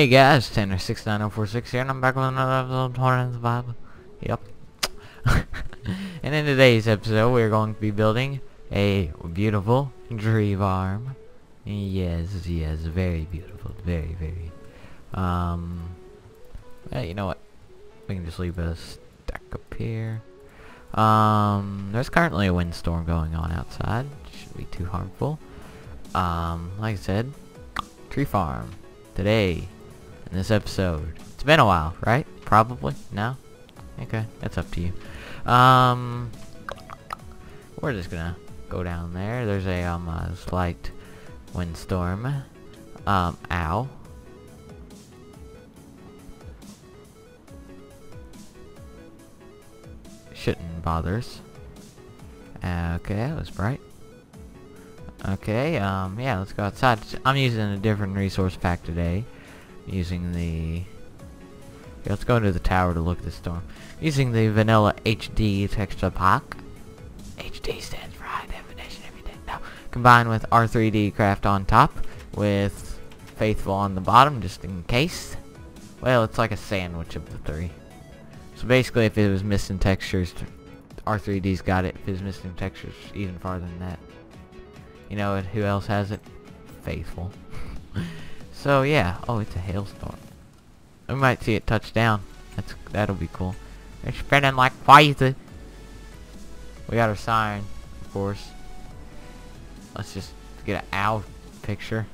Hey guys, Tanner69046 here, and I'm back with another episode of Tornado Survival. Yep. and in today's episode, we're going to be building a beautiful tree farm. Yes, yes, very beautiful, very, very. Um, well, you know what? We can just leave a stack up here. Um, there's currently a windstorm going on outside. Shouldn't be too harmful. Um, like I said, tree farm. Today, in this episode. It's been a while, right? Probably? No? Okay, that's up to you. Um, we're just gonna go down there. There's a, um, a slight windstorm. Um, ow. Shouldn't bothers. Okay, that was bright. Okay, um, yeah, let's go outside. I'm using a different resource pack today. Using the... Let's go into the tower to look at the storm. Using the vanilla HD texture pack. HD stands for high definition everything. Now, combined with R3D craft on top, with Faithful on the bottom, just in case. Well, it's like a sandwich of the three. So basically, if it was missing textures, R3D's got it. If it's missing textures, even farther than that. You know who else has it? Faithful. so yeah. Oh, it's a hailstorm. We might see it touch down. That's that'll be cool. It's spreading like crazy. We got our sign, of course. Let's just get an owl picture.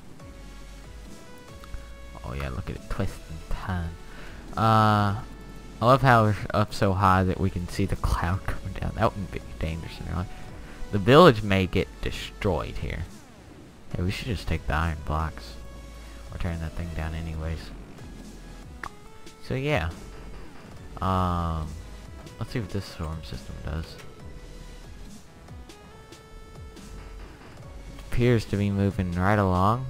Oh yeah, look at it twist and turn. Uh, I love how we're up so high that we can see the cloud coming down. That wouldn't be dangerous in real life. The village may get destroyed here. Hey, we should just take the iron blocks. We're tearing that thing down anyways. So yeah. Um, let's see what this storm system does. It appears to be moving right along.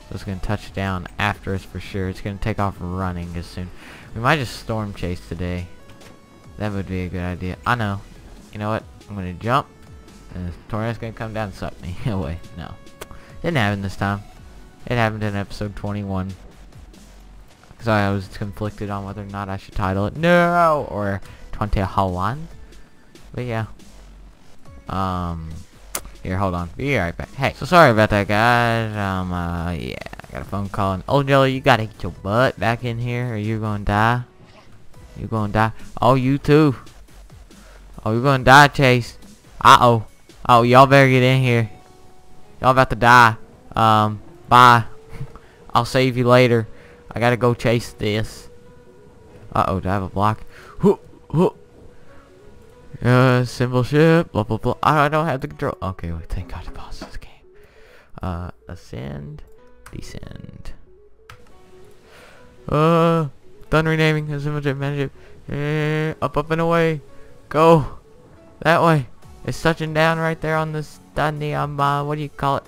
So it's going to touch down after us for sure. It's going to take off running as soon. We might just storm chase today. That would be a good idea. I know. You know what? I'm going to jump. And the tornado's going to come down and suck me away. No. Didn't happen this time. It happened in episode 21. Because I was conflicted on whether or not I should title it No or 21. But yeah. Um... Here, hold on. Be right back. Hey, so sorry about that, guys. Um, uh, yeah, I got a phone call. And, oh, Jelly, you gotta get your butt back in here or you're gonna die. You're gonna die. Oh, you too. Oh, you're gonna die, Chase. Uh-oh. Oh, y'all better get in here. Y'all about to die. Um, bye. I'll save you later. I gotta go chase this. Uh-oh, do I have a block? Whoop, whoop. Uh, symbol ship, blah, blah, blah. I don't have the control. Okay, wait, thank God I paused this game. Uh, ascend, descend. Uh, done renaming symbol ship, man ship. Eh, up, up, and away. Go. That way. It's touching down right there on this Dundee, um, uh, what do you call it?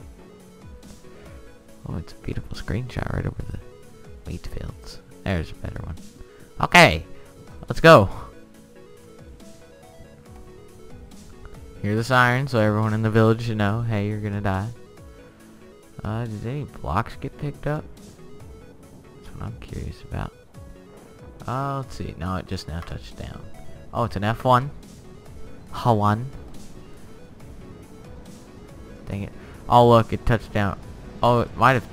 Oh, it's a beautiful screenshot right over the wheat fields. There's a better one. Okay, let's go. Hear the siren so everyone in the village should know, hey, you're gonna die. Uh, did any blocks get picked up? That's what I'm curious about. Oh, let's see. No, it just now touched down. Oh, it's an F1. H1. Dang it. Oh, look, it touched down. Oh, it might have...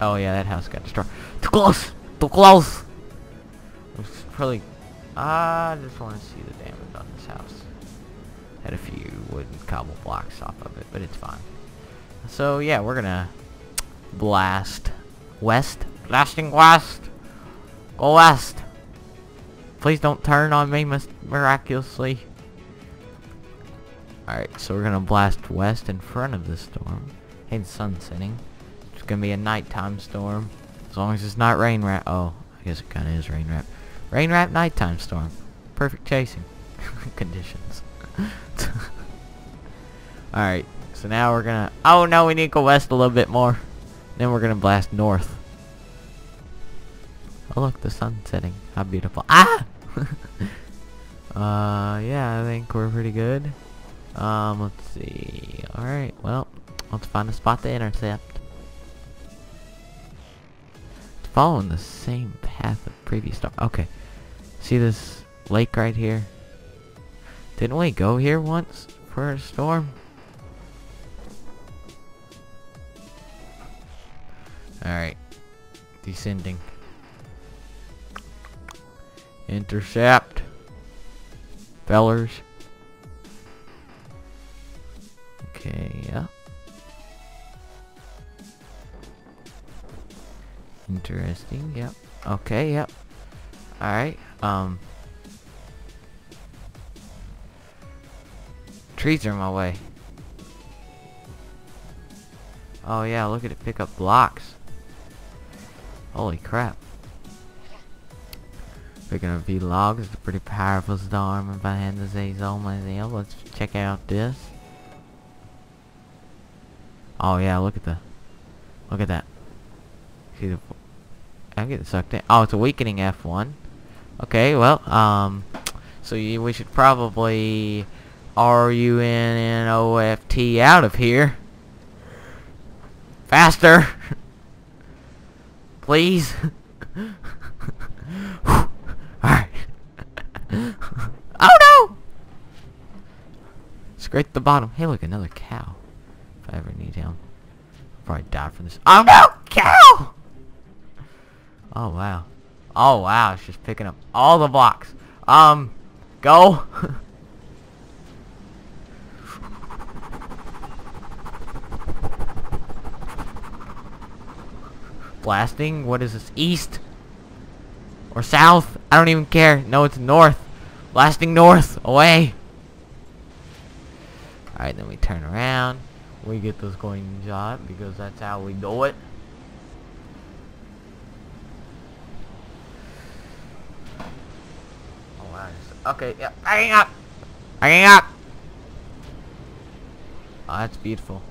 Oh, yeah, that house got destroyed. Too close! Too close! It's probably... I just want to see the damage on this house. Had a few wooden cobble blocks off of it, but it's fine. So, yeah, we're gonna blast west. Blasting west! Go west! Please don't turn on me miraculously. Alright, so we're gonna blast west in front of the storm. Hey, the sun's setting. Gonna be a nighttime storm. As long as it's not rain wrap. Oh, I guess it kinda is rain wrap. Rain wrap nighttime storm. Perfect chasing conditions. Alright, so now we're gonna... Oh no, we need to go west a little bit more. Then we're gonna blast north. Oh look, the sun's setting. How beautiful. Ah! uh, yeah, I think we're pretty good. Um, let's see. Alright, well, let's find a spot to intercept. Following the same path of previous storm. Okay. See this lake right here? Didn't we go here once for a storm? Alright. Descending. Intercept. Fellers. Interesting, yep. Okay, yep. Alright, um... Trees are in my way. Oh yeah, look at it pick up blocks. Holy crap. Picking up few logs, it's a pretty powerful storm if I had to say so myself. Let's check out this. Oh yeah, look at the look at that. See the I'm getting sucked in. Oh, it's a weakening F1. Okay, well, um, so you, we should probably R-U-N-N-O-F-T out of here. Faster! Please? Alright. oh no! Scrape the bottom. Hey look, another cow. If I ever need him. I'll probably die from this. Oh no! Cow! Oh wow. Oh wow, it's just picking up all the blocks. Um, go. Blasting? What is this? East? Or south? I don't even care. No, it's north. Blasting north. Away. Alright, then we turn around. We get this going shot because that's how we do it. Okay, yeah. Hanging up. Hang up. Oh, that's beautiful.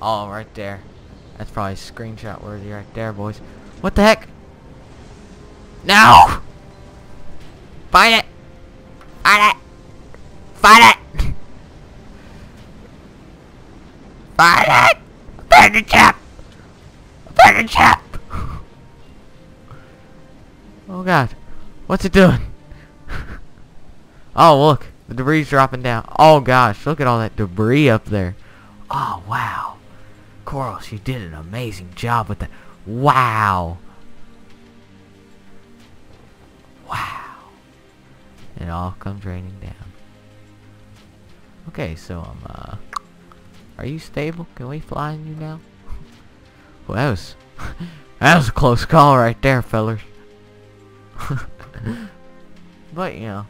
Oh, right there. That's probably screenshot worthy right there, boys. What the heck? No! Find it! Find it! Find it! Find it! Abandoned chap! Abandoned chap! Oh god. What's it doing? Oh, look. The debris dropping down. Oh, gosh. Look at all that debris up there. Oh, wow. Corosus did an amazing job with that. Wow. Wow. It all comes raining down. Okay, so, um, uh... Are you stable? Can we fly on you now? well, that was... that was a close call right there, fellers. but, you know...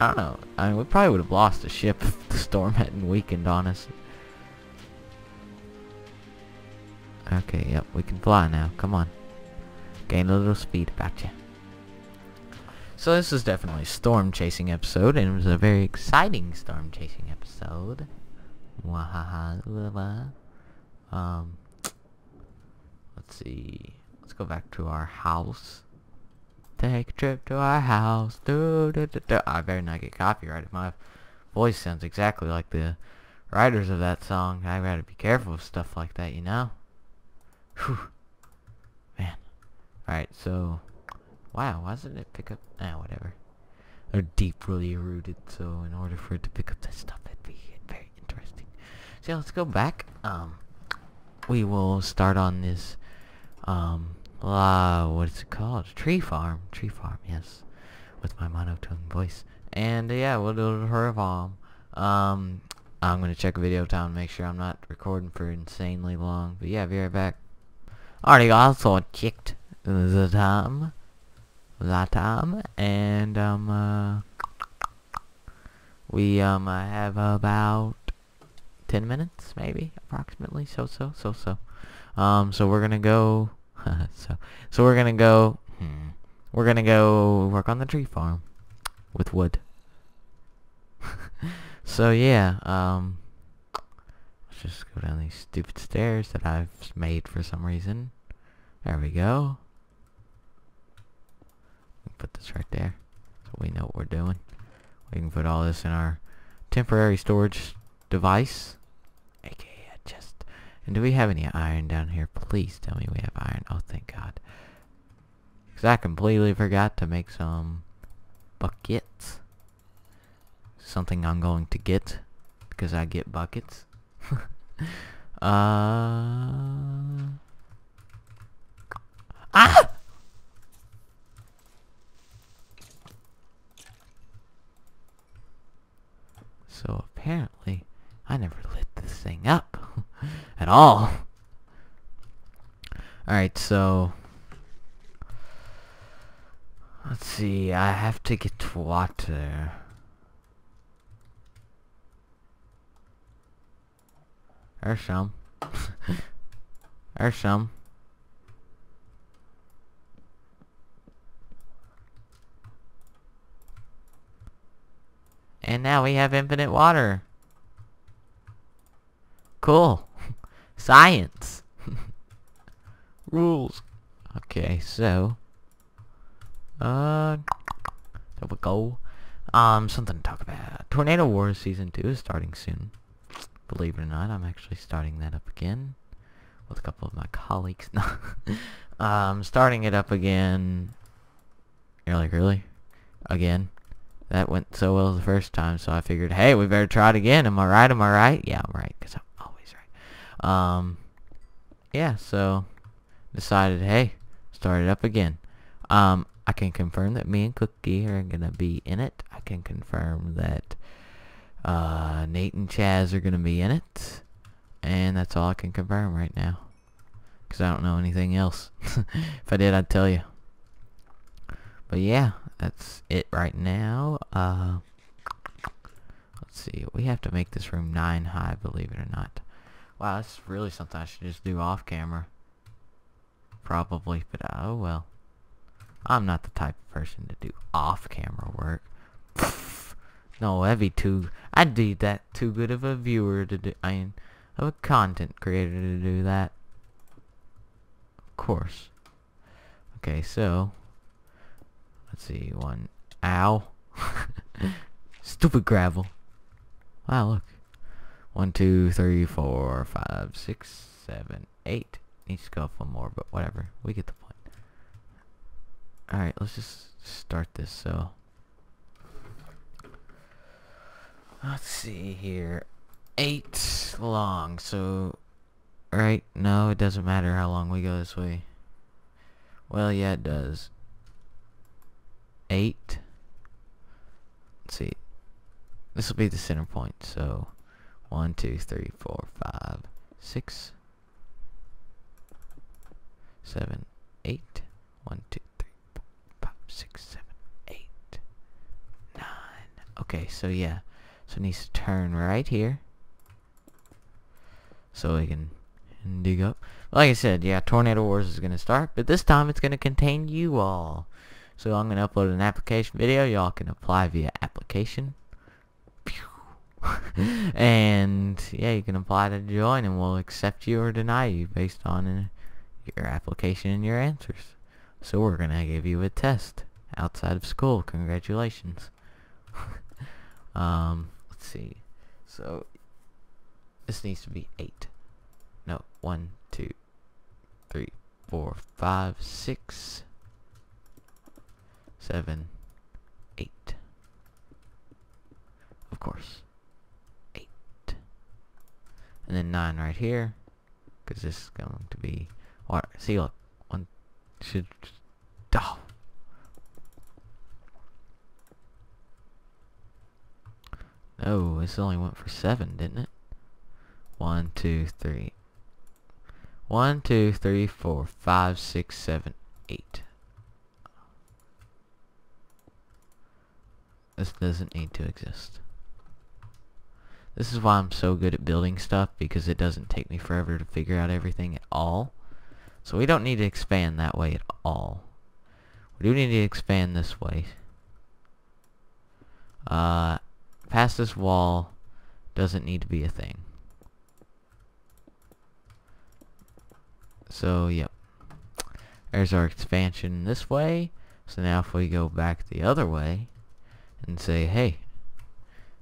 I don't know. I mean, we probably would have lost the ship if the storm hadn't weakened on us. Okay, yep, we can fly now. Come on. Gain a little speed. about you. So this is definitely a storm chasing episode, and it was a very exciting storm chasing episode. Um, let's see. Let's go back to our house. Take a trip to our house. Do, do, do, do. I better not get copyrighted. My voice sounds exactly like the writers of that song. I gotta be careful of stuff like that, you know? Whew. Man. Alright, so... Wow, why doesn't it pick up... Ah, whatever. They're deeply rooted, so in order for it to pick up that stuff, it'd be very interesting. So yeah, let's go back. Um, we will start on this, um, uh, what is it called? Tree farm. Tree farm, yes. With my monotone voice. And uh, yeah, we'll do her farm. Um, I'm gonna check video time, to make sure I'm not recording for insanely long. But yeah, be right back. Already also checked the time. The time. And, um, uh, we, um, have about 10 minutes, maybe, approximately. So, so, so, so. Um, so we're gonna go so, so we're gonna go. Hmm, we're gonna go work on the tree farm with wood. so yeah, um, let's just go down these stupid stairs that I've made for some reason. There we go. Put this right there, so we know what we're doing. We can put all this in our temporary storage device. And do we have any iron down here? Please tell me we have iron. Oh, thank God. Because I completely forgot to make some buckets. Something I'm going to get. Because I get buckets. uh... Ah! So apparently, I never lit this thing up at all. Alright, so let's see, I have to get water. There's some. There's some. And now we have infinite water. Cool. Science. Rules. Okay, so. Uh. There we go. Um, something to talk about. Tornado Wars Season 2 is starting soon. Believe it or not, I'm actually starting that up again. With a couple of my colleagues. um, starting it up again. You're like, really? Again? That went so well the first time, so I figured, hey, we better try it again. Am I right? Am I right? Yeah, I'm right, because I'm. Um, yeah, so decided, hey, start it up again. Um, I can confirm that me and Cookie are going to be in it. I can confirm that uh, Nate and Chaz are going to be in it. And that's all I can confirm right now. Because I don't know anything else. if I did, I'd tell you. But yeah, that's it right now. Uh, let's see. We have to make this room 9 high, believe it or not. Wow, that's really something I should just do off camera. Probably, but uh, oh well. I'm not the type of person to do off camera work. no, that'd be too... I'd be that too good of a viewer to do... I mean, of a content creator to do that. Of course. Okay, so... Let's see, one. Ow. Stupid gravel. Wow, look. One, two, three, four, five, six, seven, eight. Needs to go up one more, but whatever. We get the point. Alright, let's just start this, so. Let's see here. Eight long, so. Right? No, it doesn't matter how long we go this way. Well, yeah, it does eight. Let's see. This will be the center point. So one, two, three, four, five, six, seven, eight. One, two, three, four, five, six, seven, eight, nine. Okay, so yeah. So it needs to turn right here. So we can dig up. Like I said, yeah, Tornado Wars is going to start. But this time it's going to contain you all. So I'm going to upload an application video. Y'all can apply via application. and yeah, you can apply to join and we'll accept you or deny you based on uh, your application and your answers. So we're going to give you a test outside of school. Congratulations. um, let's see. So this needs to be 8. No, one, two, three, four, five, six seven, eight. Of course. And then nine right here. Because this is going to be water. See, look. One should... Oh. No, this only went for seven, didn't it? One, two, three. One, two, three, four, five, six, seven, eight. This doesn't need to exist. This is why I'm so good at building stuff, because it doesn't take me forever to figure out everything at all. So we don't need to expand that way at all. We do need to expand this way. Uh, past this wall doesn't need to be a thing. So, yep. There's our expansion this way. So now if we go back the other way, and say, hey,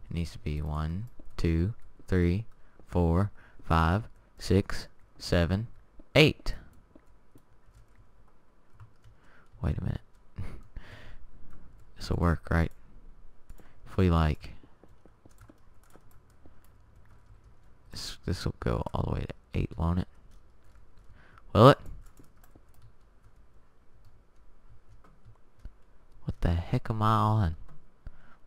it needs to be one, two, three, four, five, six, seven, eight. wait a minute. this will work, right? If we like... This, this will go all the way to 8, won't it? Will it? What the heck am I on?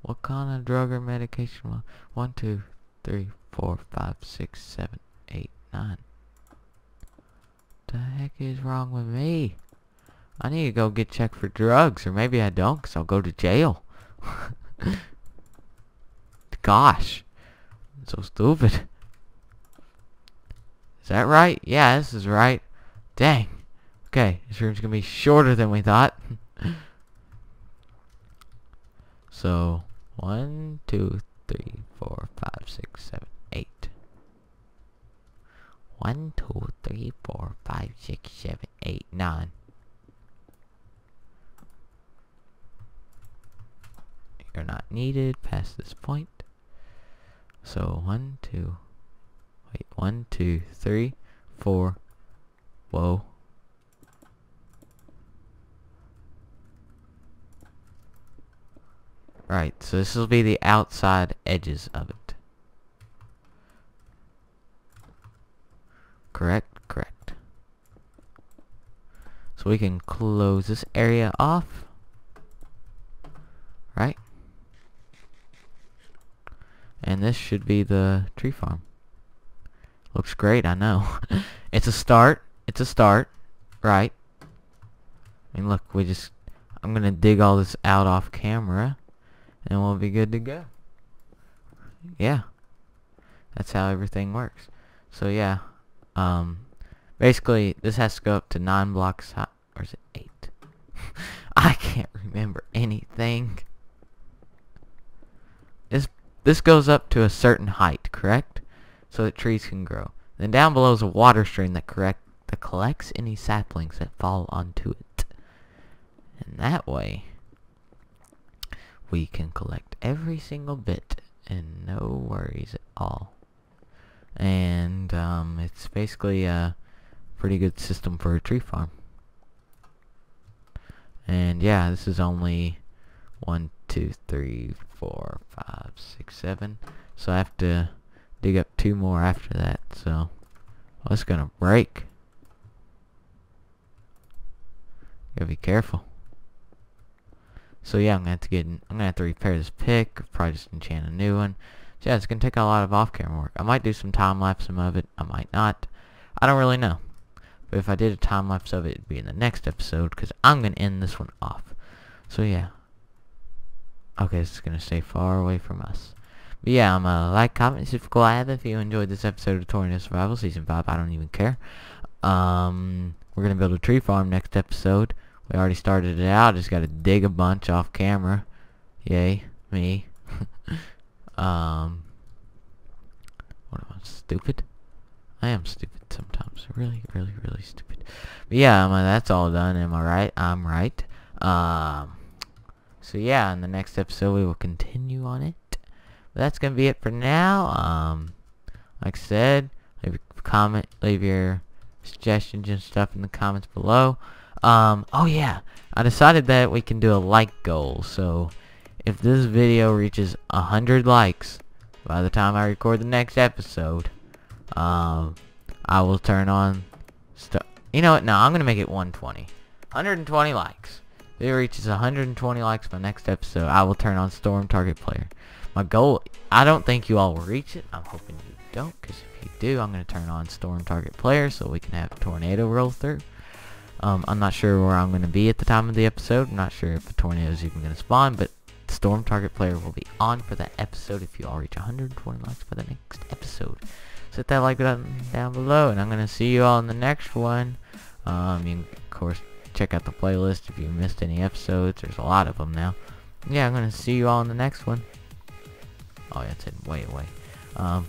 What kind of drug or medication? One, two, three, four, five, six, seven, eight, nine. The heck is wrong with me? I need to go get checked for drugs, or maybe I don't, because I'll go to jail. Gosh. I'm so stupid. Is that right? Yeah, this is right. Dang. Okay, this room's gonna be shorter than we thought. so, one, two, three, four, five, six, seven, eight. One, two, three, four, five, six, seven, eight, nine. You're not needed past this point. So one, two, wait, one, two, three, four. Whoa. Right, so this will be the outside edges of it. Correct, correct. So we can close this area off. Right? And this should be the tree farm. Looks great, I know. it's a start. It's a start. Right? I mean, look, we just... I'm gonna dig all this out off camera and we'll be good to go. Yeah. That's how everything works. So yeah, um, basically this has to go up to 9 blocks high, or is it 8? I can't remember anything. This, this goes up to a certain height, correct? So that trees can grow. Then down below is a water stream that correct that collects any saplings that fall onto it. And that way, we can collect every single bit and no worries at all. And um, it's basically a pretty good system for a tree farm. And yeah, this is only one, two, three, four, five, six, seven. So I have to dig up two more after that. So well, it's gonna break. Gotta be careful. So yeah, I'm gonna have to get, I'm gonna have to repair this pick, probably just enchant a new one. So yeah, it's gonna take a lot of off-camera work. I might do some time-lapse of it, I might not. I don't really know. But if I did a time-lapse of it, it'd be in the next episode, because I'm gonna end this one off. So yeah. Okay, this is gonna stay far away from us. But yeah, I'm um, uh, like, comment, subscribe if you enjoyed this episode of Tornado Survival Season 5. I don't even care. Um, we're gonna build a tree farm next episode. We already started it out. Just got to dig a bunch off camera. Yay, me. um, what am I, stupid? I am stupid sometimes. Really, really, really stupid. But yeah, um, that's all done. Am I right? I'm right. Um, so yeah, in the next episode we will continue on it. But that's gonna be it for now. Um, like I said, leave a comment, leave your suggestions and stuff in the comments below. Um, oh yeah, I decided that we can do a like goal. So if this video reaches a hundred likes by the time I record the next episode, um, I will turn on. you know what? No, I'm gonna make it 120. 120 likes. If it reaches 120 likes by next episode, I will turn on Storm Target Player. My goal, I don't think you all will reach it. I'm hoping you don't, because if you do, I'm going to turn on Storm Target Player so we can have tornado roll through. Um, I'm not sure where I'm going to be at the time of the episode. I'm not sure if a tornado is even going to spawn, but Storm Target Player will be on for that episode if you all reach 120 likes for the next episode. So hit that like button down below, and I'm going to see you all in the next one. Um, you can, of course, check out the playlist if you missed any episodes. There's a lot of them now. Yeah, I'm going to see you all in the next one. Oh, yeah, it's way away. Um,